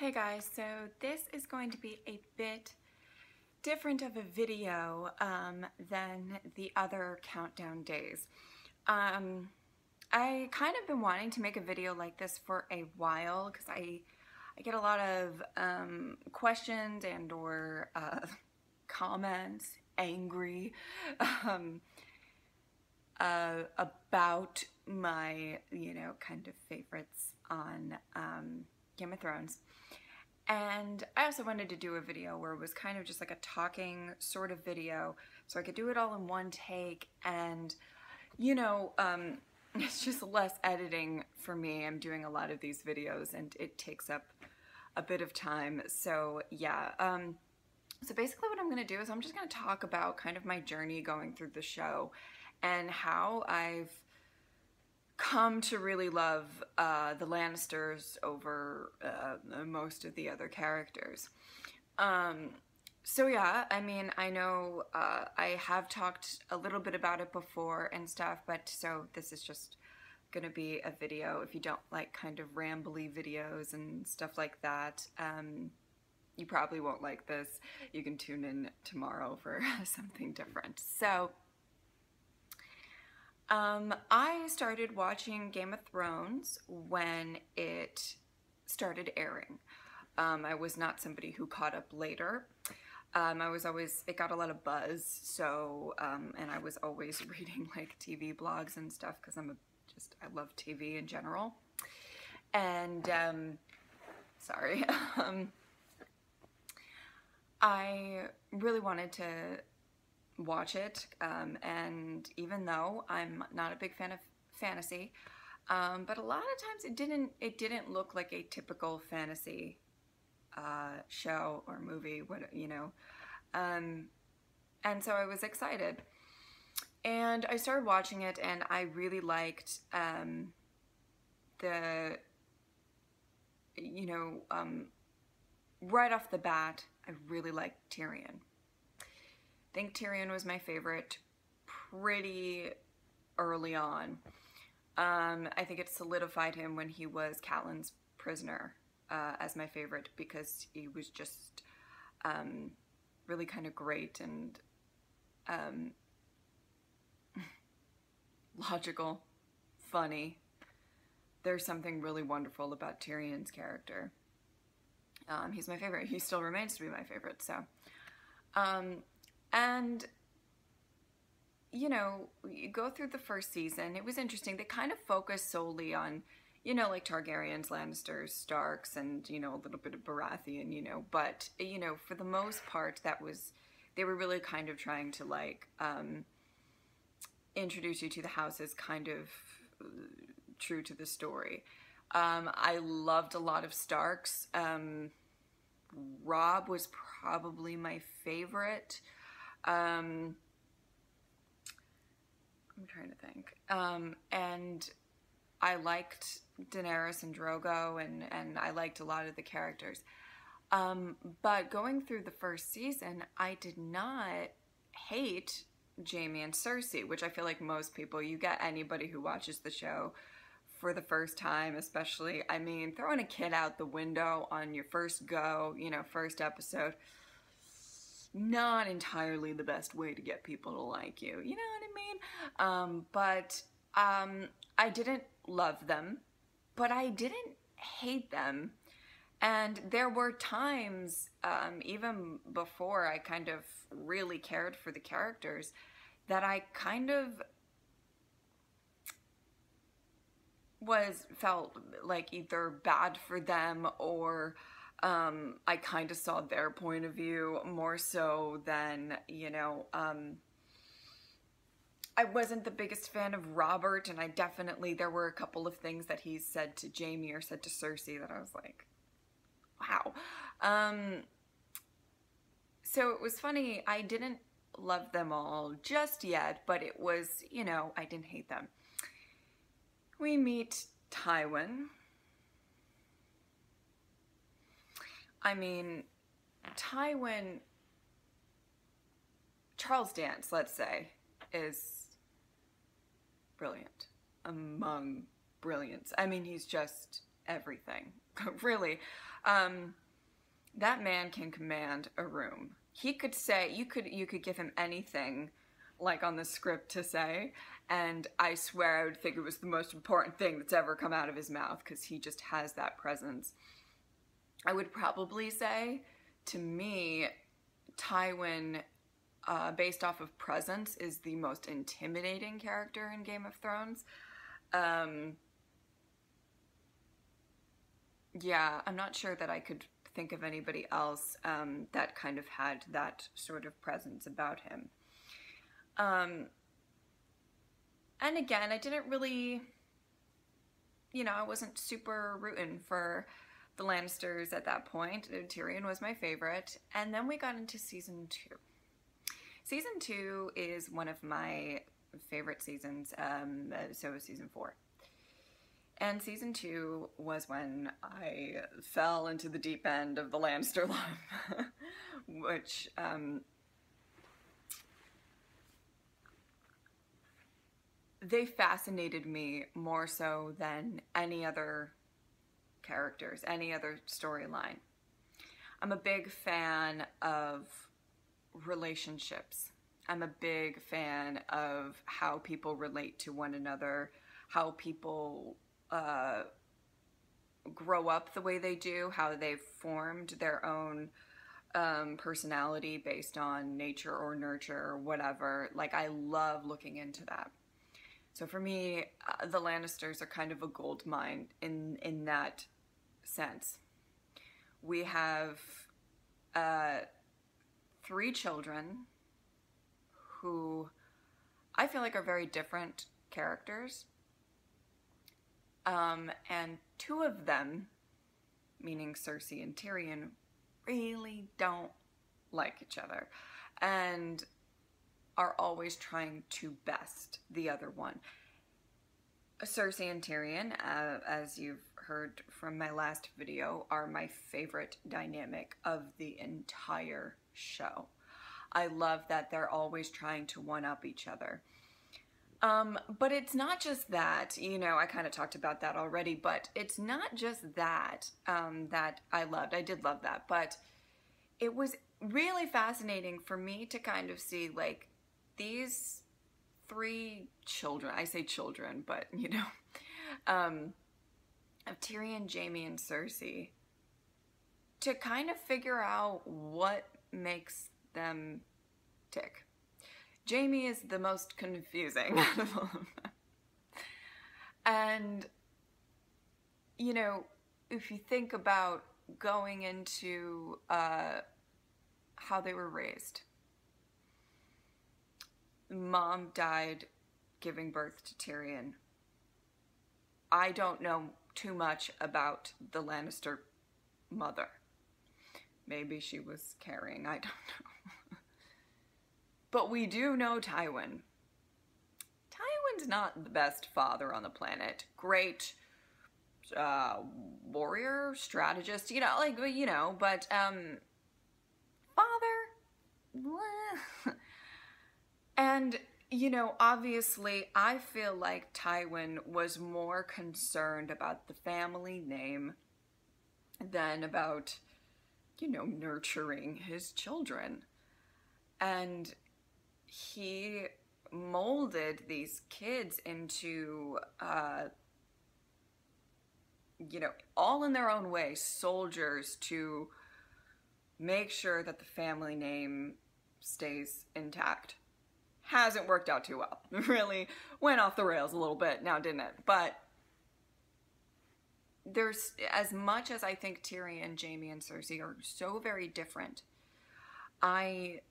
Hey guys, so this is going to be a bit different of a video um, than the other countdown days. Um, I kind of been wanting to make a video like this for a while because I, I get a lot of um, questions and or uh, comments, angry, um, uh, about my, you know, kind of favorites on um, Game of Thrones. And I also wanted to do a video where it was kind of just like a talking sort of video so I could do it all in one take and you know, um, it's just less editing for me. I'm doing a lot of these videos and it takes up a bit of time. So yeah, um, so basically what I'm going to do is I'm just going to talk about kind of my journey going through the show and how I've come to really love uh, the Lannisters over uh, most of the other characters. Um, so yeah, I mean, I know uh, I have talked a little bit about it before and stuff, but so this is just gonna be a video. If you don't like kind of rambly videos and stuff like that, um, you probably won't like this. You can tune in tomorrow for something different. So um, I started watching Game of Thrones when it started airing. Um, I was not somebody who caught up later. Um, I was always, it got a lot of buzz, so, um, and I was always reading like TV blogs and stuff because I'm a, just, I love TV in general. And, um, sorry, um, I really wanted to watch it. Um, and even though I'm not a big fan of fantasy, um, but a lot of times it didn't it didn't look like a typical fantasy uh, show or movie. What you know, um, and so I was excited, and I started watching it, and I really liked um, the you know um, right off the bat. I really liked Tyrion think Tyrion was my favorite pretty early on. Um, I think it solidified him when he was Catelyn's prisoner uh, as my favorite because he was just um, really kind of great and um, logical, funny. There's something really wonderful about Tyrion's character. Um, he's my favorite. He still remains to be my favorite. So, um, and you know, you go through the first season, it was interesting. They kind of focused solely on, you know, like Targaryens, Lannisters, Starks, and, you know, a little bit of Baratheon, you know, but, you know, for the most part, that was, they were really kind of trying to, like, um, introduce you to the houses kind of uh, true to the story. Um, I loved a lot of Starks. Um, Robb was probably my favorite. Um, I'm trying to think. Um, and I liked Daenerys and Drogo, and, and I liked a lot of the characters. Um, but going through the first season, I did not hate Jaime and Cersei, which I feel like most people, you get anybody who watches the show for the first time, especially, I mean, throwing a kid out the window on your first go, you know, first episode not entirely the best way to get people to like you. You know what I mean? Um, but um, I didn't love them, but I didn't hate them. And there were times, um, even before I kind of really cared for the characters, that I kind of was felt like either bad for them or um, I kind of saw their point of view more so than, you know, um, I wasn't the biggest fan of Robert, and I definitely, there were a couple of things that he said to Jaime or said to Cersei that I was like, wow. Um, so it was funny, I didn't love them all just yet, but it was, you know, I didn't hate them. We meet Tywin, I mean, Tywin, Charles Dance, let's say, is brilliant. Among brilliance. I mean, he's just everything. really. Um, that man can command a room. He could say you could you could give him anything like on the script to say and I swear I would think it was the most important thing that's ever come out of his mouth because he just has that presence. I would probably say to me Tywin uh, based off of presence is the most intimidating character in Game of Thrones. Um, yeah, I'm not sure that I could think of anybody else um, that kind of had that sort of presence about him. Um, and again, I didn't really, you know, I wasn't super rooting for the Lannisters at that point. Tyrion was my favorite. And then we got into season two. Season two is one of my favorite seasons, um, so season four. And season two was when I fell into the deep end of the Lannister love, which um, they fascinated me more so than any other characters, any other storyline. I'm a big fan of relationships. I'm a big fan of how people relate to one another, how people uh, grow up the way they do, how they've formed their own um, personality based on nature or nurture or whatever. Like, I love looking into that. So for me, uh, the Lannisters are kind of a gold mine in in that sense. We have uh, three children who I feel like are very different characters, um, and two of them, meaning Cersei and Tyrion, really don't like each other and are always trying to best the other one. Cersei and Tyrion, uh, as you've heard from my last video, are my favorite dynamic of the entire show. I love that they're always trying to one up each other. Um, but it's not just that, you know, I kind of talked about that already, but it's not just that um, that I loved. I did love that, but it was really fascinating for me to kind of see like these three children. I say children, but you know, um, of Tyrion, Jaime, and Cersei to kind of figure out what makes them tick. Jaime is the most confusing out of all of them. And, you know, if you think about going into uh, how they were raised, mom died giving birth to Tyrion. I don't know too much about the Lannister mother. Maybe she was carrying, I don't know. But we do know Tywin. Tywin's not the best father on the planet. Great uh, warrior, strategist, you know, like, you know, but, um, father? and, you know, obviously, I feel like Tywin was more concerned about the family name than about, you know, nurturing his children. And he molded these kids into, uh, you know, all in their own way, soldiers to make sure that the family name stays intact. Hasn't worked out too well. really went off the rails a little bit now, didn't it? But there's as much as I think Tyrion, Jaime, and Cersei are so very different. I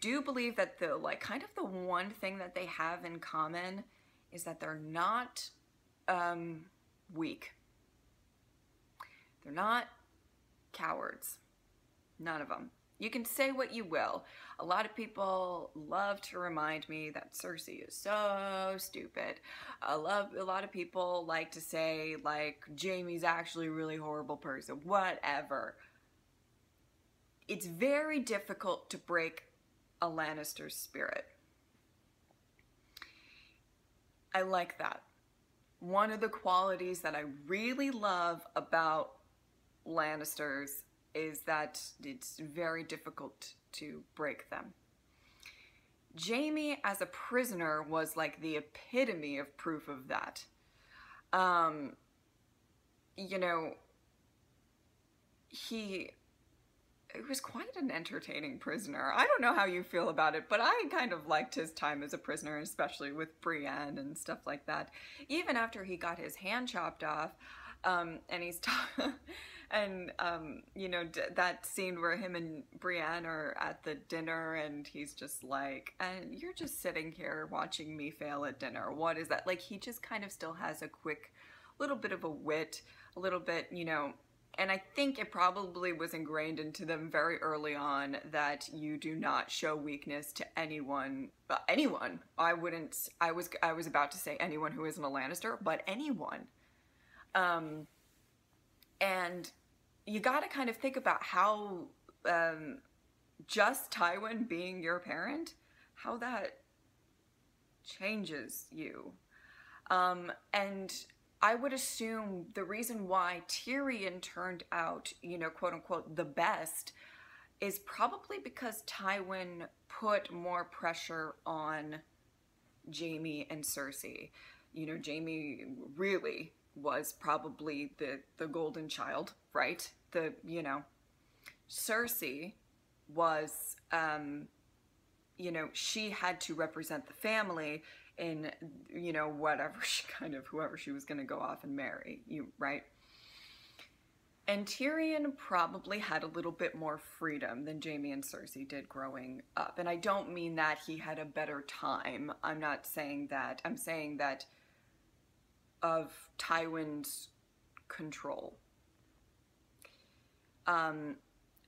do believe that the like kind of the one thing that they have in common is that they're not um, weak. They're not cowards. None of them. You can say what you will. A lot of people love to remind me that Cersei is so stupid. I love a lot of people like to say like Jaime's actually a really horrible person. Whatever. It's very difficult to break a Lannister's spirit. I like that. One of the qualities that I really love about Lannisters is that it's very difficult to break them. Jaime as a prisoner was like the epitome of proof of that. Um, you know, he it was quite an entertaining prisoner. I don't know how you feel about it, but I kind of liked his time as a prisoner, especially with Brienne and stuff like that. Even after he got his hand chopped off, um, and he's and um, you know that scene where him and Brienne are at the dinner, and he's just like, "And you're just sitting here watching me fail at dinner. What is that?" Like he just kind of still has a quick, little bit of a wit, a little bit, you know and I think it probably was ingrained into them very early on that you do not show weakness to anyone. Uh, anyone. I wouldn't. I was. I was about to say anyone who isn't a Lannister, but anyone. Um, and you got to kind of think about how um, just Tywin being your parent, how that changes you. Um, and I would assume the reason why Tyrion turned out, you know, quote unquote, the best is probably because Tywin put more pressure on Jaime and Cersei. You know, Jaime really was probably the the golden child, right? The, you know, Cersei was um you know, she had to represent the family in you know whatever she kind of whoever she was going to go off and marry you right and Tyrion probably had a little bit more freedom than Jaime and Cersei did growing up. And I don't mean that he had a better time. I'm not saying that. I'm saying that of Tywin's control. Um,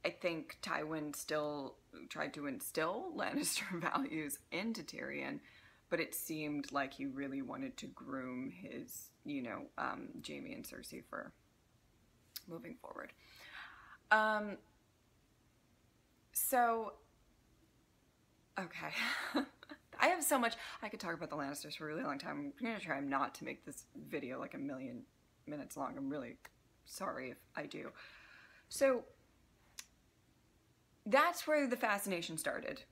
I think Tywin still tried to instill Lannister values into Tyrion, but it seemed like he really wanted to groom his, you know, um, Jaime and Cersei for moving forward. Um, so, okay. I have so much, I could talk about the Lannisters for a really long time. I'm going to try not to make this video like a million minutes long. I'm really sorry if I do. So, that's where the fascination started.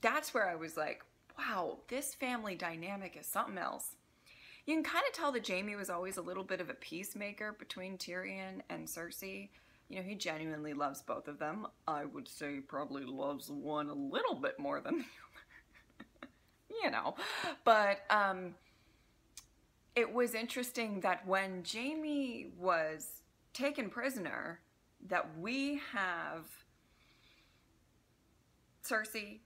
That's where I was like, wow, this family dynamic is something else. You can kind of tell that Jaime was always a little bit of a peacemaker between Tyrion and Cersei. You know, he genuinely loves both of them. I would say probably loves one a little bit more than the other. you know, but um, it was interesting that when Jaime was taken prisoner, that we have Cersei,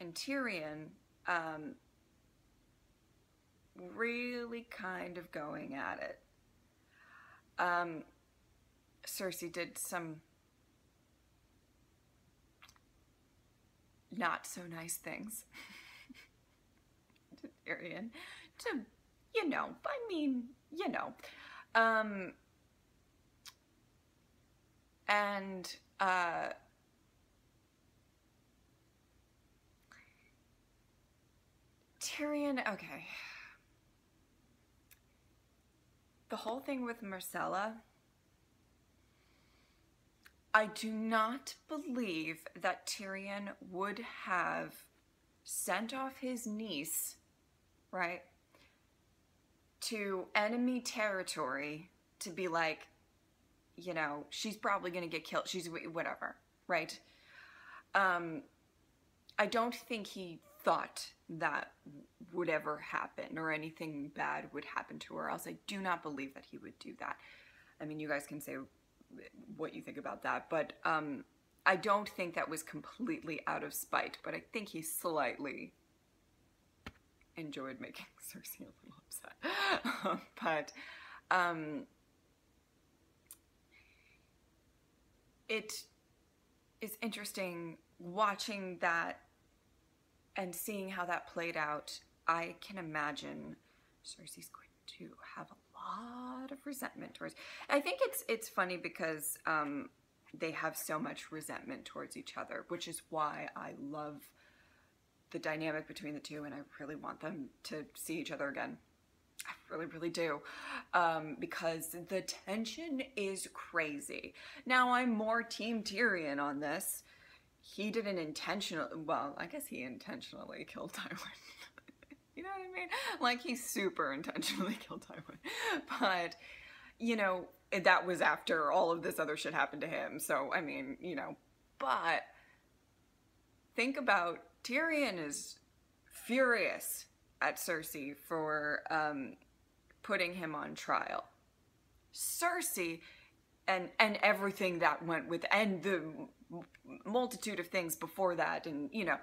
and Tyrion um, really kind of going at it. Um, Cersei did some not so nice things to Tyrion. To, you know, I mean, you know. Um, and, uh, Tyrion, okay. The whole thing with Myrcella, I do not believe that Tyrion would have sent off his niece, right, to enemy territory to be like, you know, she's probably going to get killed. She's whatever, right? Um, I don't think he thought that would ever happen or anything bad would happen to her else. I do not believe that he would do that. I mean, you guys can say what you think about that, but um, I don't think that was completely out of spite, but I think he slightly enjoyed making Cersei a little upset. but um, it is interesting watching that and seeing how that played out, I can imagine Cersei's going to have a lot of resentment towards. I think it's it's funny because um, they have so much resentment towards each other, which is why I love the dynamic between the two, and I really want them to see each other again. I really, really do. Um, because the tension is crazy. Now, I'm more Team Tyrion on this. He didn't intentionally, well, I guess he intentionally killed Tywin. you know what I mean? Like, he super intentionally killed Tywin. But, you know, that was after all of this other shit happened to him. So, I mean, you know, but think about Tyrion is furious at Cersei for um, putting him on trial. Cersei and and everything that went with and the multitude of things before that and you know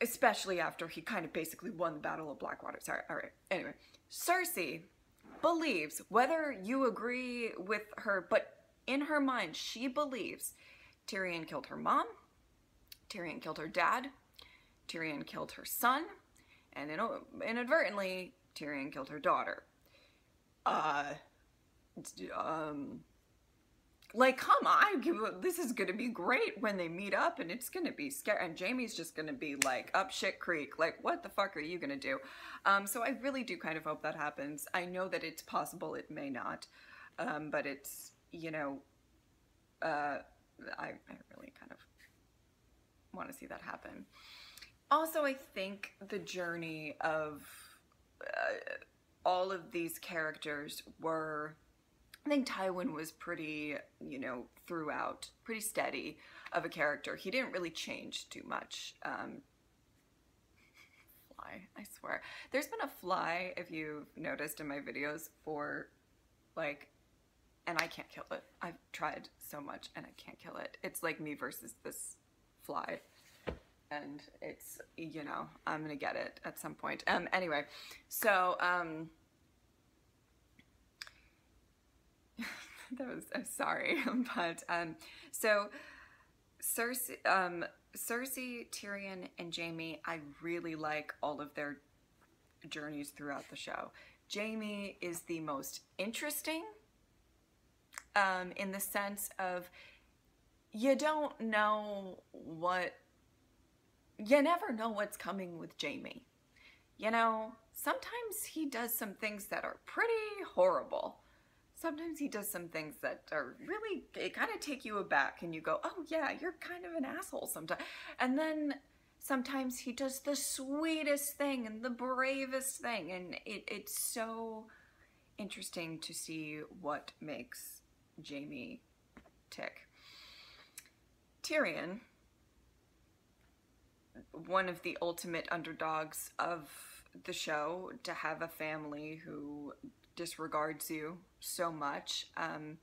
especially after he kind of basically won the battle of blackwater sorry all right anyway cersei believes whether you agree with her but in her mind she believes tyrion killed her mom Tyrion killed her dad, Tyrion killed her son, and inadvertently, Tyrion killed her daughter. Uh, um, like, come on, this is gonna be great when they meet up, and it's gonna be scary. And Jaime's just gonna be like up shit creek. Like, what the fuck are you gonna do? Um, so I really do kind of hope that happens. I know that it's possible, it may not, um, but it's you know, uh, I, I really kind of want to see that happen. Also, I think the journey of uh, all of these characters were, I think Tywin was pretty, you know, throughout, pretty steady of a character. He didn't really change too much. Um, fly, I swear. There's been a fly, if you've noticed in my videos, for like and I can't kill it. I've tried so much and I can't kill it. It's like me versus this fly and it's you know i'm gonna get it at some point. Um anyway so um that was i'm sorry but um so cersei um cersei tyrion and jaime i really like all of their journeys throughout the show. Jaime is the most interesting um in the sense of you don't know what, you never know what's coming with Jaime. You know, sometimes he does some things that are pretty horrible. Sometimes he does some things that are really, it kind of take you aback and you go, oh yeah, you're kind of an asshole sometimes. And then sometimes he does the sweetest thing and the bravest thing. And it, it's so interesting to see what makes Jaime tick. Tyrion, one of the ultimate underdogs of the show, to have a family who disregards you so much, um,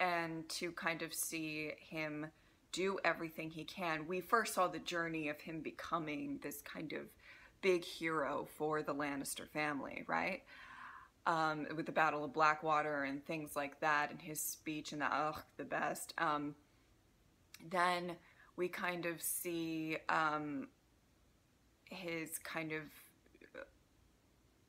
and to kind of see him do everything he can. We first saw the journey of him becoming this kind of big hero for the Lannister family, right? Um, with the Battle of Blackwater and things like that, and his speech and the ugh, the best. Um, then we kind of see um, his kind of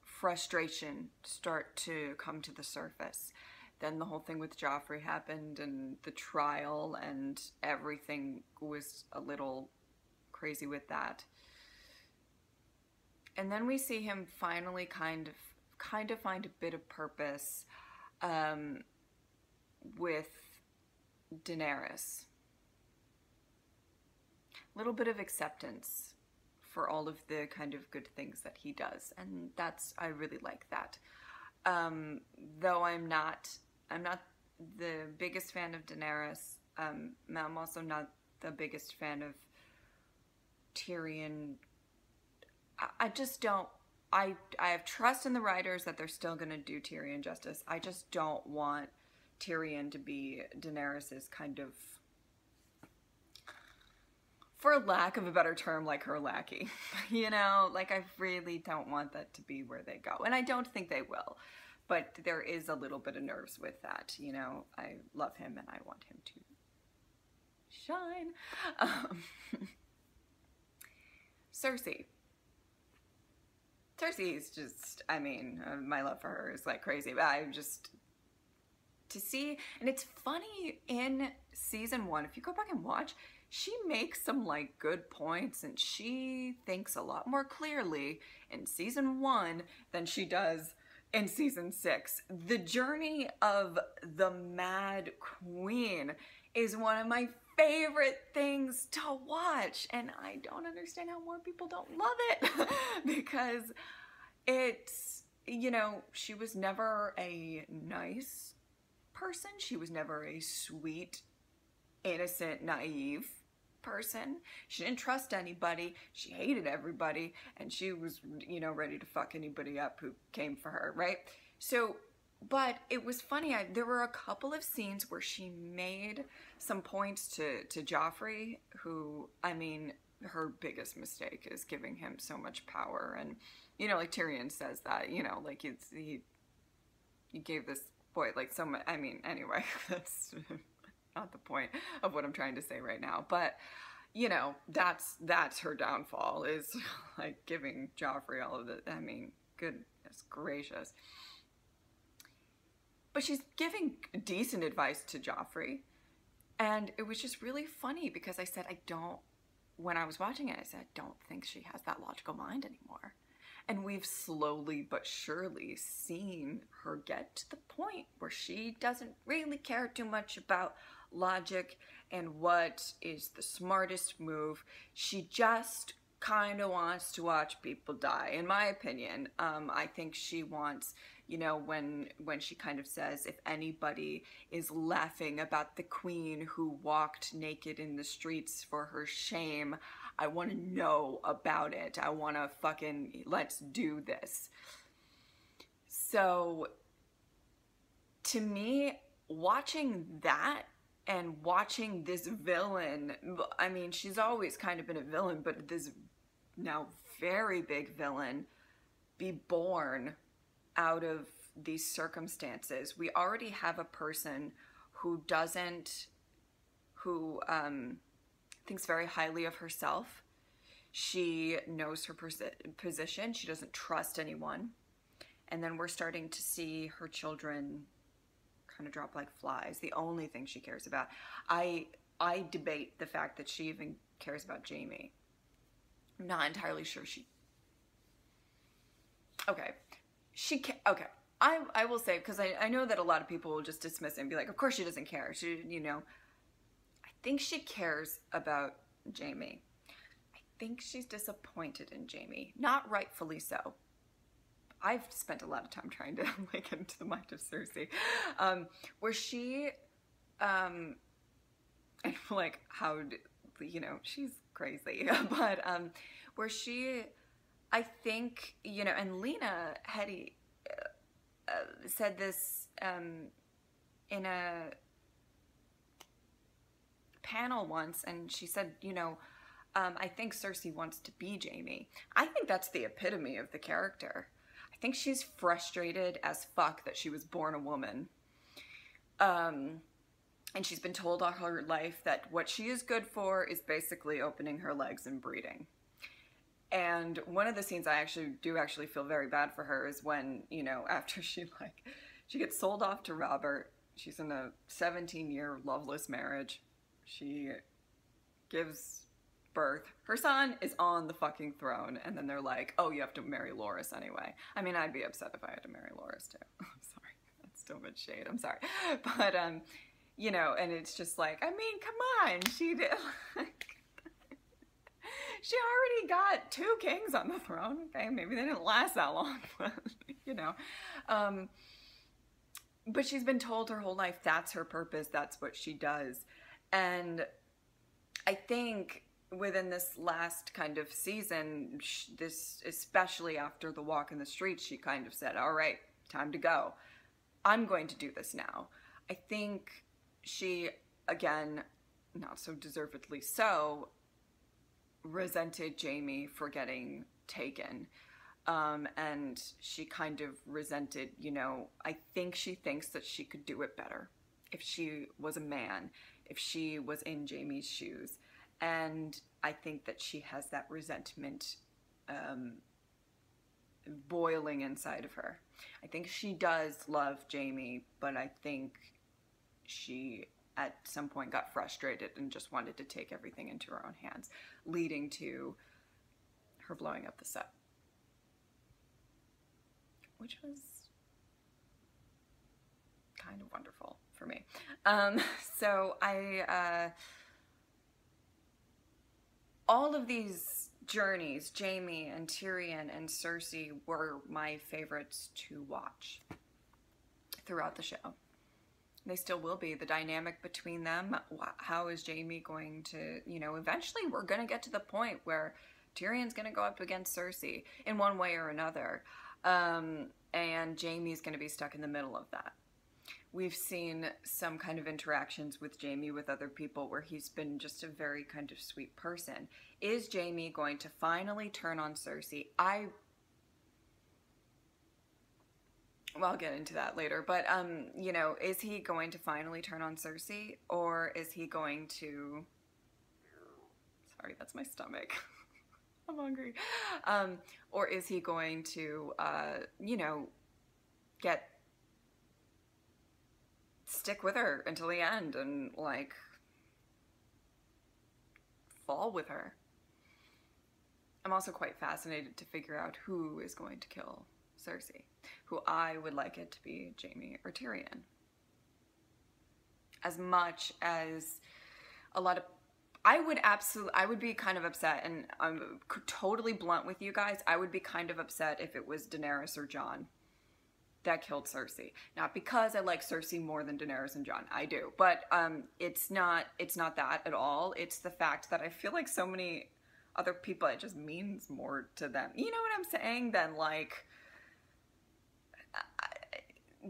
frustration start to come to the surface. Then the whole thing with Joffrey happened and the trial and everything was a little crazy with that. And then we see him finally kind of kind of find a bit of purpose um, with Daenerys little bit of acceptance for all of the kind of good things that he does and that's I really like that. Um, though I'm not I'm not the biggest fan of Daenerys um, I'm also not the biggest fan of Tyrion. I, I just don't I I have trust in the writers that they're still gonna do Tyrion justice. I just don't want Tyrion to be Daenerys's kind of for lack of a better term, like her lackey. you know, like I really don't want that to be where they go. And I don't think they will. But there is a little bit of nerves with that. You know, I love him and I want him to shine. Um, Cersei. Cersei is just, I mean, uh, my love for her is like crazy. But I just, to see, and it's funny in season one, if you go back and watch, she makes some like good points and she thinks a lot more clearly in season one than she does in season six. The journey of the Mad Queen is one of my favorite things to watch and I don't understand how more people don't love it because it's you know she was never a nice person. She was never a sweet innocent naive person. She didn't trust anybody. She hated everybody. And she was you know ready to fuck anybody up who came for her right? So but it was funny. I, there were a couple of scenes where she made some points to to Joffrey, who I mean, her biggest mistake is giving him so much power, and you know, like Tyrion says that, you know, like it's he he gave this boy like so much. I mean, anyway, that's not the point of what I'm trying to say right now, but you know, that's that's her downfall is like giving Joffrey all of the. I mean, goodness gracious. But she's giving decent advice to Joffrey. And it was just really funny because I said, I don't, when I was watching it, I said, I don't think she has that logical mind anymore. And we've slowly but surely seen her get to the point where she doesn't really care too much about logic and what is the smartest move. She just kind of wants to watch people die, in my opinion. Um, I think she wants you know when when she kind of says if anybody is laughing about the queen who walked naked in the streets for her shame i want to know about it. I want to fucking let's do this. So to me watching that and watching this villain i mean she's always kind of been a villain but this now very big villain be born out of these circumstances. We already have a person who doesn't, who um, thinks very highly of herself. She knows her position. She doesn't trust anyone. And then we're starting to see her children kind of drop like flies. The only thing she cares about. I I debate the fact that she even cares about Jaime. I'm not entirely sure she. Okay, she can okay. I i will say because I, I know that a lot of people will just dismiss it and be like of course she doesn't care. She you know. I think she cares about Jaime. i think she's disappointed in Jaime, not rightfully so. I've spent a lot of time trying to like into the mind of cersei. Um where she um and like how you know she's crazy. But um where she I think, you know, and Lena Headey uh, uh, said this um, in a panel once, and she said, you know, um, I think Cersei wants to be Jaime. I think that's the epitome of the character. I think she's frustrated as fuck that she was born a woman. Um, and she's been told all her life that what she is good for is basically opening her legs and breeding. And one of the scenes I actually do actually feel very bad for her is when, you know, after she like she gets sold off to Robert. She's in a 17 year loveless marriage. She gives birth. Her son is on the fucking throne, and then they're like, oh, you have to marry Loras anyway. I mean, I'd be upset if I had to marry Loras too. I'm sorry. That's too much shade. I'm sorry. But, um, you know, and it's just like, I mean, come on. She did. Like, she already got two kings on the throne. Okay, maybe they didn't last that long, but you know. Um, but she's been told her whole life that's her purpose, that's what she does. And I think within this last kind of season, this especially after the walk in the streets, she kind of said, "All right, time to go. I'm going to do this now." I think she again, not so deservedly so, resented Jaime for getting taken. Um, and she kind of resented, you know, I think she thinks that she could do it better if she was a man, if she was in Jaime's shoes. And I think that she has that resentment um, boiling inside of her. I think she does love Jamie, but I think she at some point got frustrated and just wanted to take everything into her own hands, leading to her blowing up the set. Which was kind of wonderful for me. Um, so I, uh, all of these journeys, Jaime and Tyrion and Cersei were my favorites to watch throughout the show. They still will be. The dynamic between them, how is jaime going to, you know, eventually we're going to get to the point where Tyrion's going to go up against Cersei in one way or another. Um, and jaime's going to be stuck in the middle of that. We've seen some kind of interactions with jaime with other people where he's been just a very kind of sweet person. Is jamie going to finally turn on Cersei? I well, I'll get into that later. But um, you know, is he going to finally turn on Cersei, or is he going to? Sorry, that's my stomach. I'm hungry. Um, or is he going to, uh, you know, get stick with her until the end and like fall with her? I'm also quite fascinated to figure out who is going to kill Cersei, who I would like it to be Jaime or Tyrion. As much as a lot of I would absolutely, I would be kind of upset, and I'm totally blunt with you guys. I would be kind of upset if it was Daenerys or Jon that killed Cersei. Not because I like Cersei more than Daenerys and Jon. I do, but um, it's not. It's not that at all. It's the fact that I feel like so many other people, it just means more to them. You know what I'm saying? Than like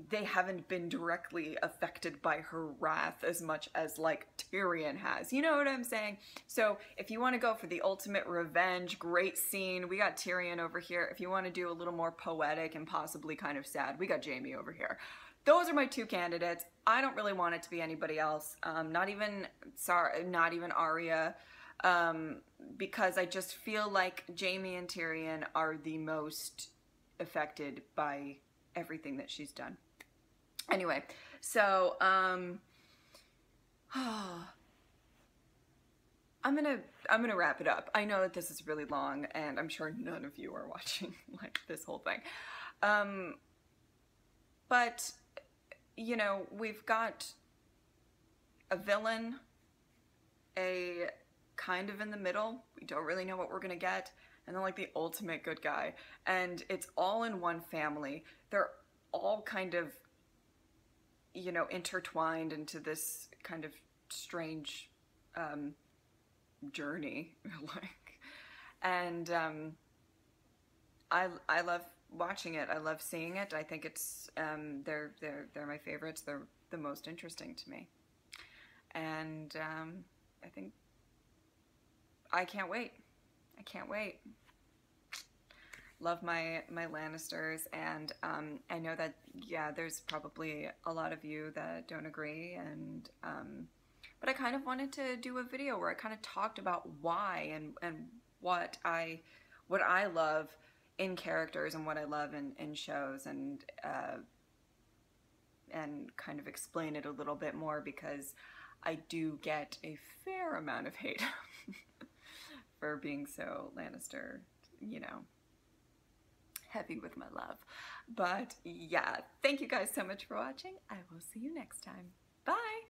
they haven't been directly affected by her wrath as much as like Tyrion has. You know what I'm saying? So if you want to go for the ultimate revenge, great scene, we got Tyrion over here. If you want to do a little more poetic and possibly kind of sad, we got Jaime over here. Those are my two candidates. I don't really want it to be anybody else. Um, not even sorry, not even Arya. Um, because I just feel like Jaime and Tyrion are the most affected by everything that she's done. Anyway, so um I'm gonna I'm gonna wrap it up. I know that this is really long and I'm sure none of you are watching like this whole thing. Um but you know, we've got a villain, a kind of in the middle. We don't really know what we're gonna get and then like the ultimate good guy. And it's all in one family. They're all kind of, you know, intertwined into this kind of strange um, journey, like, and um, I I love watching it. I love seeing it. I think it's um, they're they're they're my favorites. They're the most interesting to me, and um, I think I can't wait. I can't wait. Love my my Lannisters, and um, I know that yeah, there's probably a lot of you that don't agree, and um, but I kind of wanted to do a video where I kind of talked about why and and what I what I love in characters and what I love in, in shows and uh, and kind of explain it a little bit more because I do get a fair amount of hate for being so Lannister, you know, heavy with my love. But yeah, thank you guys so much for watching. I will see you next time. Bye!